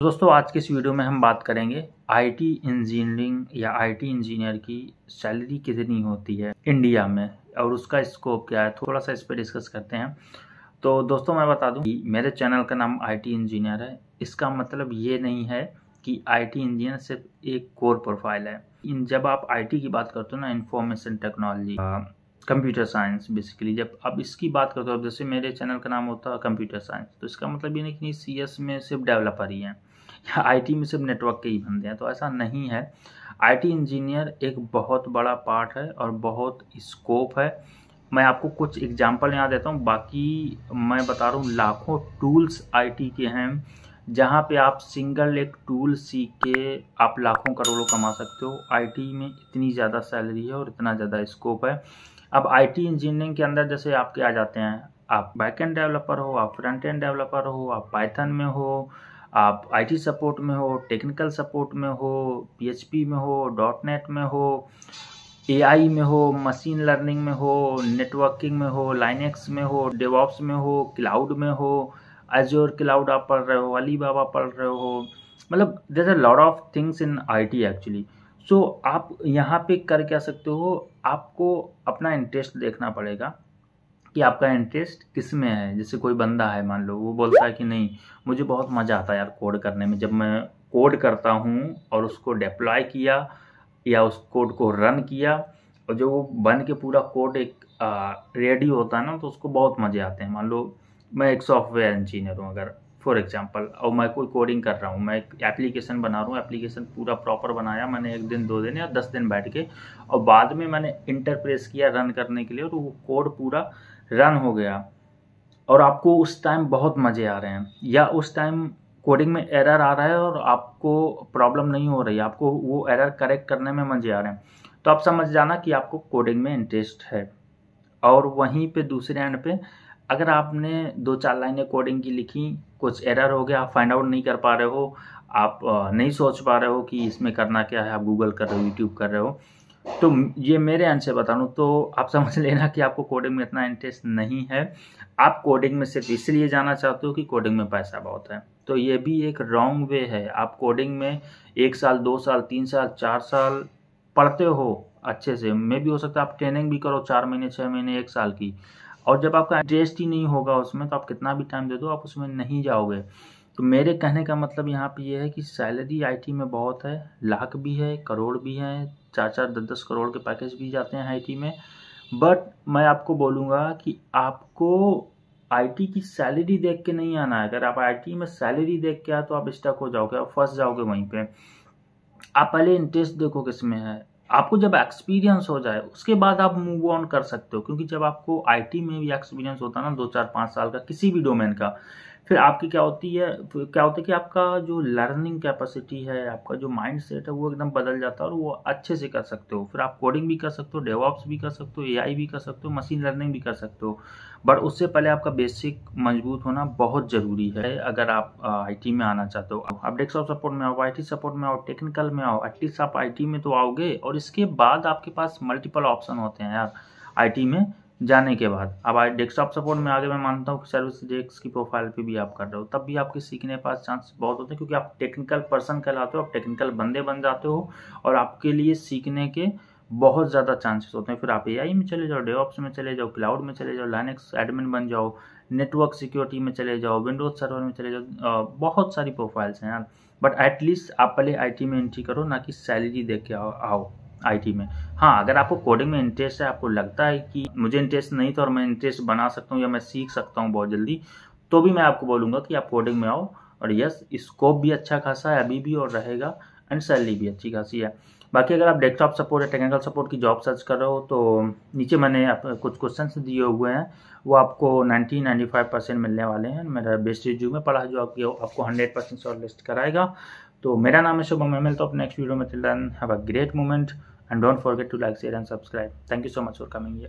दोस्तों, आज के इस वीडियो में हम बात करेंगे आईटी इंजीनियरिंग या आईटी इंजीनियर की सैलरी कितनी होती है इंडिया में और उसका स्कोप क्या है, थोड़ा सा इस पर डिस्कस करते हैं। तो दोस्तों, मैं बता दूँ कि मेरे चैनल का नाम आईटी इंजीनियर है। इसका मतलब ये नहीं है कि आईटी इंजीनियर सिर्फ़ एक कोर प्रोफ़ाइल है। जब आप आईटी की बात करते हो ना information technology computer science basically जब अब इसकी बात करते हो अब जैसे मेरे चैनल का नाम होता है कंप्यूटर साइंस तो इसका मतलब ये नहीं कि सी एस में सिर्फ़ डेवलपर ही हैं, या आईटी में सिर्फ़ नेटवर्क के ही बंदे हैं तो ऐसा नहीं है। आईटी इंजीनियर एक बहुत बड़ा पार्ट है और बहुत स्कोप है। मैं आपको कुछ एग्ज़ाम्पल यहाँ देता हूँ, बाकी मैं बता रहा हूँ, लाखों टूल्स आईटी के हैं। जहाँ पे आप सिंगल एक टूल सीख के आप लाखों करोड़ों कमा सकते हो आईटी में इतनी ज़्यादा सैलरी है और इतना ज़्यादा स्कोप है अब आईटी इंजीनियरिंग के अंदर जैसे आपके आ जाते हैं आप बैक एंड डेवलपर हो आप फ्रंट एंड डेवलपर हो आप पाइथन में हो आप आईटी सपोर्ट में हो टेक्निकल सपोर्ट में हो पीएचपी में हो डॉट नेट में हो एआई में हो मशीन लर्निंग में हो नेटवर्किंग में हो लाइनेक्स में हो डेवॉप्स में हो क्लाउड में हो एज्योर क्लाउड आप पढ़ रहे हो अली बाबा पढ़ रहे हो मतलब there are lot of things in IT actually so आप यहाँ पे कर क्या सकते हो? आपको अपना इंटरेस्ट देखना पड़ेगा कि आपका इंटरेस्ट किसमें है। जैसे कोई बंदा है, मान लो, वो बोलता है कि नहीं, मुझे बहुत मज़ा आता है यार कोड करने में। जब मैं कोड करता हूँ और उसको डिप्लॉय किया या उस कोड को रन किया, और जो वो बन के पूरा कोड एक रेडी होता है ना तो उसको बहुत मज़े आते हैं। मान लो मैं एक सॉफ्टवेयर इंजीनियर हूँ, अगर फॉर एग्ज़ाम्पल और मैं कोई कोडिंग कर रहा हूँ, मैं एक एप्लीकेशन बना रहा हूँ एप्लीकेशन पूरा प्रॉपर बनाया, मैंने एक दिन, दो दिन या दस दिन बैठ के, और बाद में मैंने इंटरप्रेस किया रन करने के लिए, और वो कोड पूरा रन हो गया। और आपको उस टाइम बहुत मज़े आ रहे हैं, या उस टाइम कोडिंग में एरर आ रहा है और आपको प्रॉब्लम नहीं हो रही, आपको वो एरर करेक्ट करने में मज़े आ रहे हैं। तो आप समझ जाना कि आपको कोडिंग में इंटरेस्ट है, और वहीं पे दूसरे एंड पे अगर आपने दो चार लाइनें कोडिंग की लिखी, कुछ एरर हो गया, आप फाइंड आउट नहीं कर पा रहे हो, आप नहीं सोच पा रहे हो कि इसमें करना क्या है, आप गूगल कर रहे हो, यूट्यूब कर रहे हो तो ये मेरे एंड से बता दूँ तो आप समझ लेना कि आपको कोडिंग में इतना इंटरेस्ट नहीं है। आप कोडिंग में सिर्फ़ इसलिए जाना चाहते हो कि कोडिंग में पैसा बहुत है। तो ये भी एक रॉन्ग वे है। आप कोडिंग में एक साल, दो साल, तीन साल, चार साल पढ़ते हो अच्छे से। मे भी हो सकता है आप ट्रेनिंग भी करो चार महीने छः महीने, एक साल की। और जब आपका इंटरेस्ट ही नहीं होगा उसमें तो आप कितना भी टाइम दे दो, आप उसमें नहीं जाओगे। तो मेरे कहने का मतलब यहाँ पे ये है कि सैलरी आईटी में बहुत है, लाख भी है, करोड़ भी है चार चार दस दस करोड़ के पैकेज भी जाते हैं आईटी में। बट मैं आपको बोलूँगा कि आपको आईटी की सैलरी देख के नहीं आना है। अगर आप आईटी में सैलरी देख के आए तो आप स्टक हो जाओगे, आप फंस जाओगे वहीं पे। आप पहले इंटरेस्ट देखो किसमें है। आपको जब एक्सपीरियंस हो जाए, उसके बाद आप मूव ऑन कर सकते हो, क्योंकि जब आपको आईटी में भी एक्सपीरियंस होता है ना, दो चार पाँच साल का, किसी भी डोमेन का फिर आपकी क्या होती है क्या होता है कि आपका जो लर्निंग कैपेसिटी है, आपका जो माइंड सेट है, वो एकदम बदल जाता है और वो अच्छे से कर सकते हो। फिर आप कोडिंग भी कर सकते हो डेवॉप्स भी कर सकते हो एआई भी कर सकते हो मशीन लर्निंग भी कर सकते हो। बट उससे पहले आपका बेसिक मज़बूत होना बहुत ज़रूरी है, अगर आप आईटी में आना चाहते हो। आप डेस्कटॉप सपोर्ट में आओ आईटी सपोर्ट में आओ टेक्निकल में आओ एटलीस्ट आप आईटी में तो आओगे और इसके बाद आपके पास मल्टीपल ऑप्शन होते हैं यार आईटी में। जाने के बाद। अब आज डेस्कटॉप सपोर्ट में आगे मैं मानता हूँ कि सर्विस डेस्क की प्रोफ़ाइल पे भी आप कर रहे हो। तब भी आपके सीखने पास चांस बहुत होते हैं क्योंकि आप टेक्निकल पर्सन कहलाते हो आप टेक्निकल बंदे बन जाते हो और आपके लिए सीखने के बहुत ज़्यादा चांसेस होते हैं। फिर आप एआई में चले जाओ डेवॉप्स में चले जाओ क्लाउड में चले जाओ लाइनेक्स एडमिन बन जाओ नेटवर्क सिक्योरिटी में चले जाओ विंडोज़ सर्वर में चले जाओ बहुत सारी प्रोफाइल्स हैं यार। बट एटलीस्ट आप पहले आईटी में एंट्री करो ना कि सैलरी दे के आओ, आओ। आईटी में। हाँ अगर आपको कोडिंग में इंटरेस्ट है, आपको लगता है कि मुझे इंटरेस्ट नहीं था और मैं इंटरेस्ट बना सकता हूँ या मैं सीख सकता हूँ बहुत जल्दी तो भी मैं आपको बोलूँगा कि आप कोडिंग में आओ। और यस स्कोप भी अच्छा खासा है अभी भी और रहेगा एंड सैलरी भी अच्छी खासी है। बाकी अगर आप डेस्कटॉप सपोर्ट या टेक्निकल सपोर्ट की जॉब सर्च कर रहे हो तो नीचे मैंने आप, कुछ क्वेश्चन दिए हुए हैं, वो आपको 90 95 परसेंट मिलने वाले हैं। मेरा बेस्ट रिव्यू में पढ़ा जो आपकी, आपको 100 परसेंट शॉर्ट लिस्ट कराएगा। तो मेरा नाम है शुभम मैं मिलता हूँ नेक्स्ट वीडियो में then have a great moment and don't forget to like share and subscribe. Thank you so much for coming here